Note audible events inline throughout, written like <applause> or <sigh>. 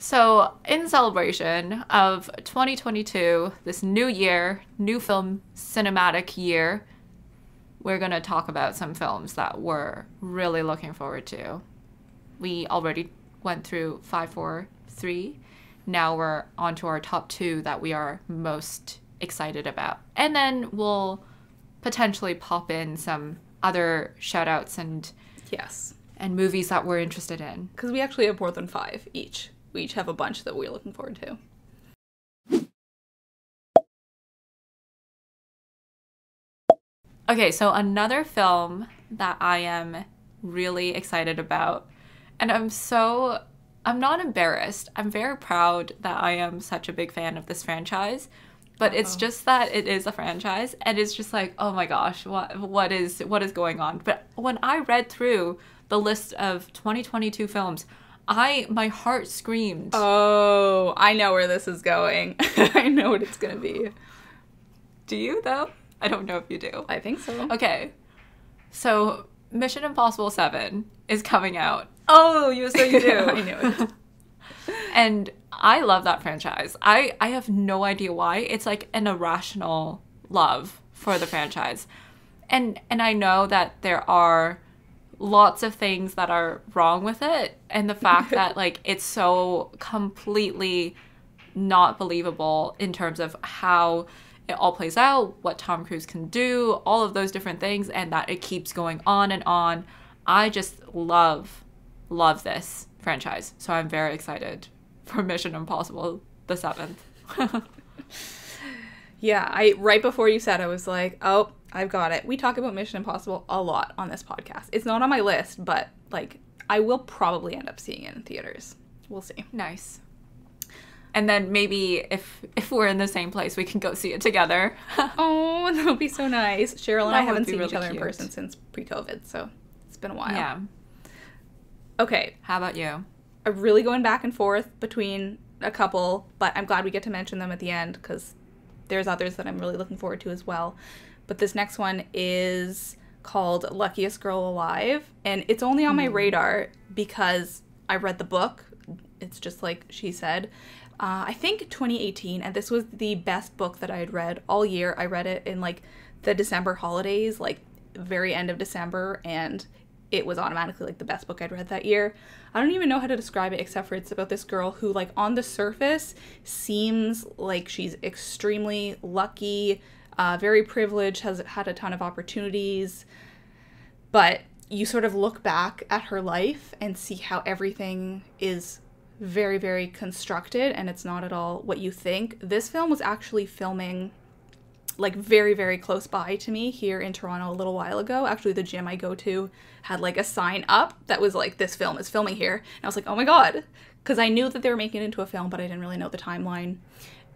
So, in celebration of 2022, this new year, new film cinematic year, we're going to talk about some films that we're really looking forward to. We already went through 5, 4, 3. Now we're on to our top two that we are most excited about. And then we'll potentially pop in some other shout outs and Yes. and movies that we're interested in. Because we actually have more than five each. We each have a bunch that we're looking forward to. Okay, so another film that I am really excited about, and I'm so, I'm not embarrassed. I'm very proud that I am such a big fan of this franchise. But it's Uh-oh. just that it is a franchise, and it's just like, oh my gosh, what what is what is going on? But when I read through the list of 2022 films, I my heart screamed. Oh, I know where this is going. <laughs> I know what it's gonna be. Do you though? I don't know if you do. I think so. Okay. So Mission Impossible 7 is coming out. Oh, you so you do. <laughs> I knew it. <laughs> and I love that franchise. I I have no idea why. It's like an irrational love for the franchise. And and I know that there are lots of things that are wrong with it and the fact that <laughs> like it's so completely not believable in terms of how it all plays out, what Tom Cruise can do, all of those different things, and that it keeps going on and on. I just love, love this franchise. So I'm very excited for Mission Impossible the seventh. <laughs> Yeah, I right before you said I was like, "Oh, I've got it." We talk about Mission Impossible a lot on this podcast. It's not on my list, but like I will probably end up seeing it in theaters. We'll see. nice. And then maybe if if we're in the same place, we can go see it together. <laughs> Oh, that would be so nice. Cheryl and That I haven't seen each really other in person since pre-COVID, so it's been a while. yeah. Okay, How about you? I'm really going back and forth between a couple, but I'm glad we get to mention them at the end because there's others that I'm really looking forward to as well. But this next one is called Luckiest Girl Alive, and it's only on my radar because I read the book. It's just like she said. Uh, I think 2018, and this was the best book that I had read all year. I read it in like the December holidays, like very end of December, and it was automatically like the best book I'd read that year. I don't even know how to describe it except for it's about this girl who, like, on the surface seems like she's extremely lucky, uh, very privileged, has had a ton of opportunities, but you sort of look back at her life and see how everything is very, very constructed and it's not at all what you think. This film was actually filming like very very close by to me here in Toronto a little while ago. Actually, the gym I go to had like a sign up that was like this film is filming here. And I was like, "Oh my god." Cuz I knew that they were making it into a film, but I didn't really know the timeline.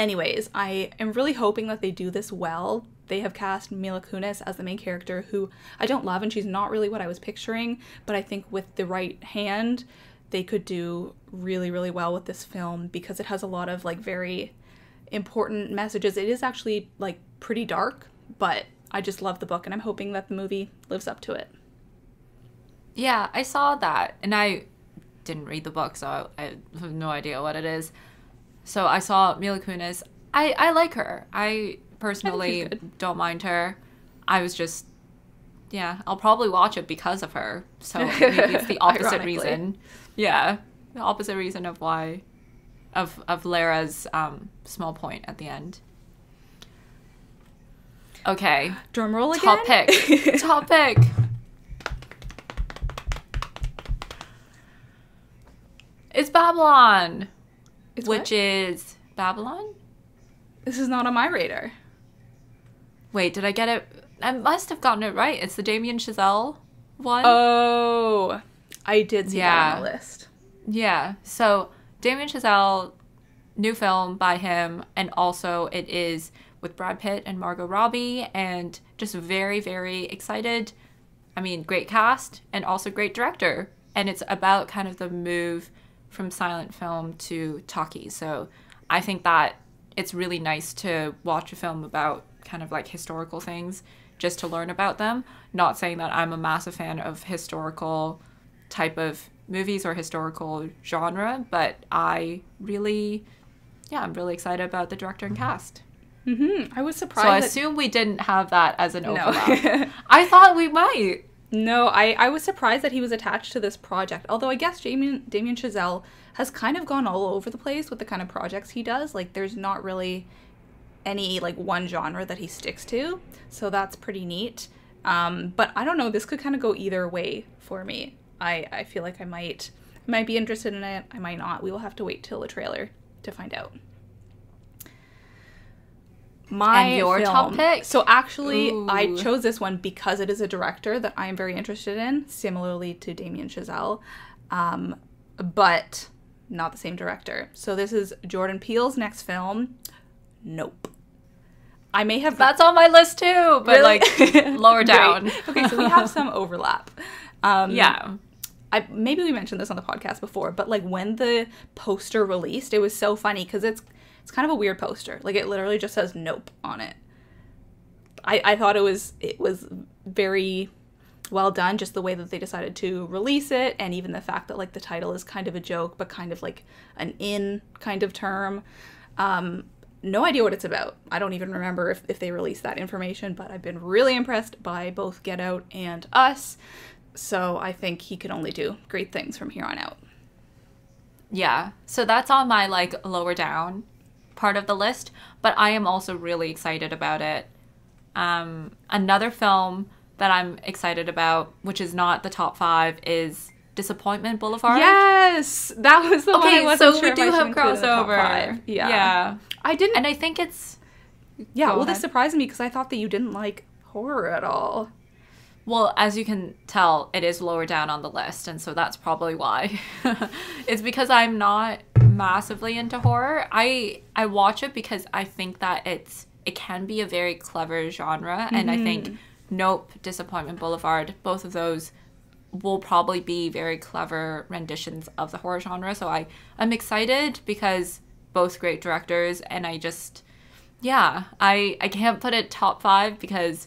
Anyways, I am really hoping that they do this well. They have cast Mila Kunis as the main character who I don't love and she's not really what I was picturing, but I think with the right hand, they could do really really well with this film because it has a lot of like very important messages. It is actually like pretty dark, but I just love the book and I'm hoping that the movie lives up to it. Yeah, I saw that, and I didn't read the book, so I have no idea what it is. So I saw Mila Kunis. I I like her. I personally good. don't mind her. I was just, yeah, I'll probably watch it because of her. So <laughs> it's the opposite reason. Yeah, the opposite reason of why, of of Lara's um, small point at the end. Okay, Drum roll again. top pick. <laughs> top pick. It's Babylon, It's which what? is Babylon. this is not on my radar. Wait, did I get it? I must have gotten it right. It's the Damien Chazelle one. Oh, I did see that on the list. Yeah. So Damien Chazelle, new film by him, and also it is with Brad Pitt and Margot Robbie, and just very, very excited. I mean, great cast and also great director. And it's about kind of the move from silent film to talkie. So I think that it's really nice to watch a film about kind of like historical things just to learn about them. Not saying that I'm a massive fan of historical type of movies or historical genre, but I really, yeah, I'm really excited about the director and cast. Mm-hmm. I was surprised. So I assume we didn't have that as an no. overlap. <laughs> I thought we might. No, I, I was surprised that he was attached to this project. Although I guess Damien Damien Chazelle has kind of gone all over the place with the kind of projects he does. Like there's not really any like one genre that he sticks to. So that's pretty neat. Um, but I don't know, this could kind of go either way for me. I, I feel like I might I might be interested in it, I might not. We will have to wait till the trailer to find out. My And your top pick? So actually, I chose this one because it is a director that I am very interested in, similarly to Damien Chazelle, um, but not the same director. So this is Jordan Peele's next film. Nope. I may have That's on my list too, but Really? like <laughs> lower down. okay, so we have some <laughs> overlap. Um, Yeah. I maybe we mentioned this on the podcast before, but like when the poster released, it was so funny because it's it's kind of a weird poster. Like it literally just says "Nope" on it. I I thought it was it was very well done, just the way that they decided to release it, and even the fact that like the title is kind of a joke, but kind of like an in kind of term. Um, no idea what it's about. I don't even remember if, if they released that information, but I've been really impressed by both Get Out and Us. So I think he can only do great things from here on out. Yeah. So that's on my like lower down part of the list, but I am also really excited about it. Um another film that I'm excited about, which is not the top 5 is Disappointment Boulevard. Yes, that was the one. Okay, so sure we do have include in the top crossover. five. Yeah. Yeah. I didn't. And I think it's yeah, go well, this surprised me because I thought that you didn't like horror at all. Well, as you can tell, it is lower down on the list, and so that's probably why. <laughs> it's because I'm not massively into horror. I I watch it because I think that it's it can be a very clever genre, and I think mm-hmm. Nope, Disappointment Boulevard, both of those will probably be very clever renditions of the horror genre. So I I'm excited because both great directors, and I just yeah, I I can't put it top five because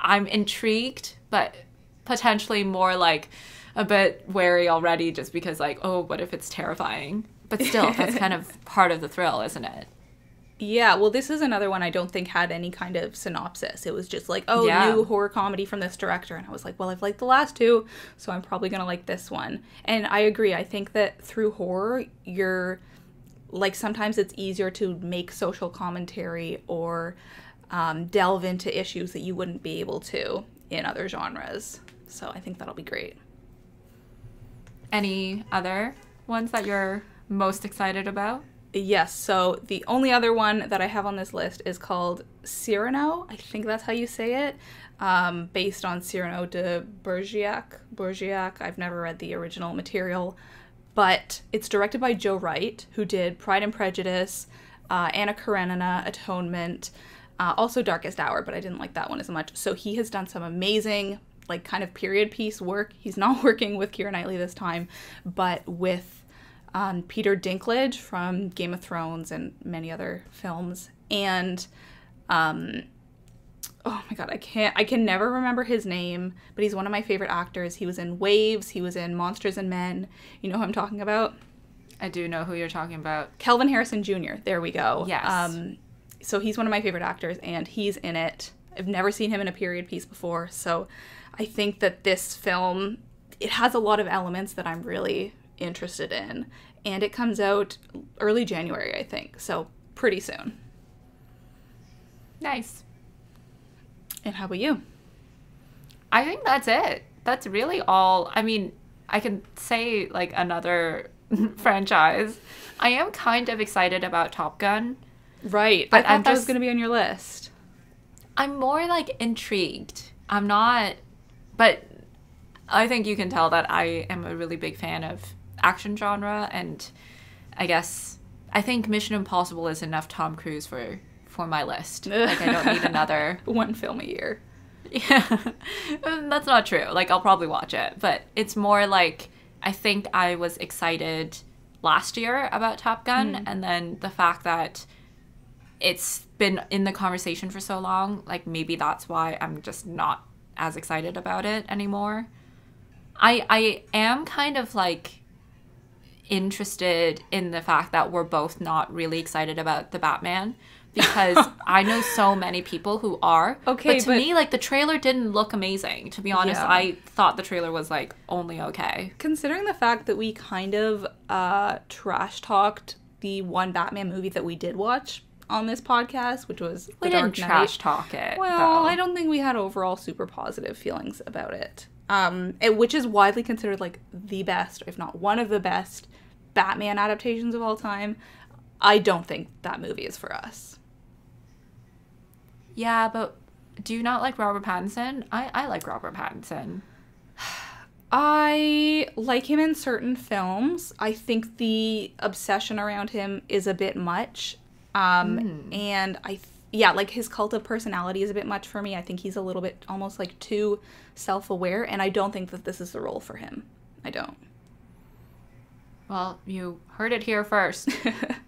I'm intrigued, but potentially more like a bit wary already just because like, oh, what if it's terrifying? But still, that's kind of <laughs> part of the thrill, isn't it? Yeah, well, this is another one I don't think had any kind of synopsis. It was just like, oh, Yeah. new horror comedy from this director. And I was like, well, I've liked the last two, so I'm probably going to like this one. And I agree. I think that through horror, you're like, sometimes it's easier to make social commentary or um, delve into issues that you wouldn't be able to in other genres. So I think that'll be great. Any other ones that you're most excited about? Yes, so the only other one that I have on this list is called Cyrano. I think that's how you say it. Um, based on Cyrano de Bergerac. Bergerac. I've never read the original material, but it's directed by Joe Wright, who did Pride and Prejudice, uh, Anna Karenina, Atonement, uh, also Darkest Hour, but I didn't like that one as much. So he has done some amazing, like, kind of period piece work. He's not <laughs> working with Keira Knightley this time, but with um, Peter Dinklage from Game of Thrones and many other films, and um, oh my god, I can't, I can never remember his name, but he's one of my favorite actors. He was in Waves, he was in Monsters and Men. You know who I'm talking about? I do know who you're talking about. Kelvin Harrison Jr. There we go. Yes. Um, so he's one of my favorite actors, and he's in it. I've never seen him in a period piece before, so I think that this film it has a lot of elements that I'm really interested in, and it comes out early January, I think. So pretty soon. Nice. And how about you? I think that's it. That's really all. I mean, I can say like another <laughs> franchise. I am kind of excited about Top Gun. Right. But I thought I'm that was just- going to be on your list. I'm more like intrigued. I'm not, but I think you can tell that I am a really big fan of action genre, and I guess I think Mission Impossible is enough Tom Cruise for for my list. Like I don't need <laughs> another. One film a year. Yeah, <laughs> um, that's not true. Like I'll probably watch it, but it's more like I think I was excited last year about Top Gun, hmm. and then the fact that it's been in the conversation for so long, like maybe that's why I'm just not as excited about it anymore. I I am kind of like interested in the fact that we're both not really excited about the Batman because <laughs> I know so many people who are. Okay, but to but- me, like the trailer didn't look amazing. To be honest, Yeah. I thought the trailer was like only okay. Considering the fact that we kind of uh, trash talked the one Batman movie that we did watch on this podcast, which was We The Dark didn't Knight. trash talk it. Well, though. I don't think we had overall super positive feelings about it. Um, it, which is widely considered like the best, if not one of the best, Batman adaptations of all time. I don't think that movie is for us. Yeah, but do you not like Robert Pattinson? I I like Robert Pattinson. <sighs> I like him in certain films. I think the obsession around him is a bit much. Um, and I, th- yeah, like his cult of personality is a bit much for me. I think he's a little bit almost like too self aware, and I don't think that this is the role for him. I don't. Well, you heard it here first. <laughs>